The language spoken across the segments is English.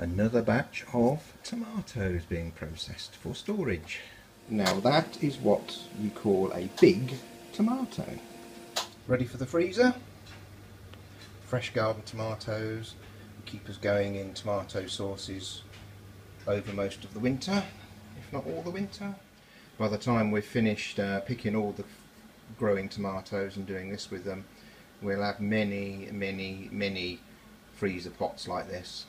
another batch of tomatoes being processed for storage. Now that is what you call a big tomato. Ready for the freezer? Fresh garden tomatoes keep us going in tomato sauces over most of the winter, if not all the winter. By the time we've finished uh, picking all the growing tomatoes and doing this with them, we'll have many, many, many freezer pots like this.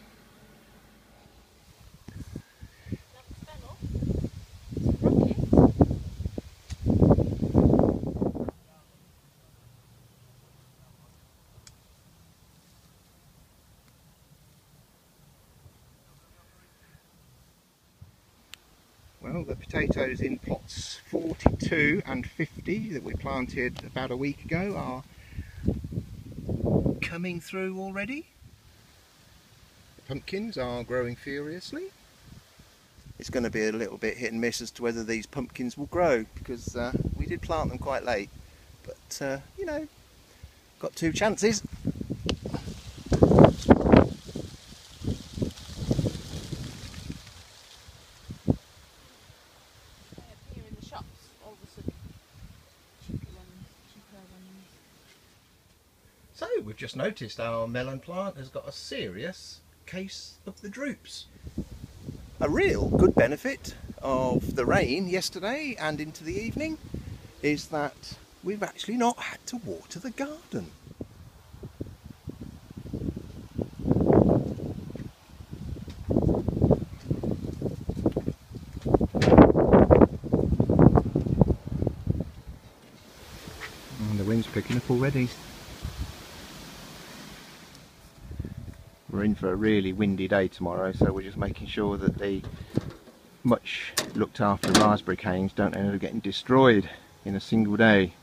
Well, the potatoes in plots 42 and 50 that we planted about a week ago are coming through already. The pumpkins are growing furiously. It's going to be a little bit hit and miss as to whether these pumpkins will grow because uh, we did plant them quite late. But, uh, you know, got two chances. So we've just noticed our melon plant has got a serious case of the droops. A real good benefit of the rain yesterday and into the evening is that we've actually not had to water the garden. And the wind's picking up already. We're in for a really windy day tomorrow, so we're just making sure that the much looked after raspberry canes don't end up getting destroyed in a single day.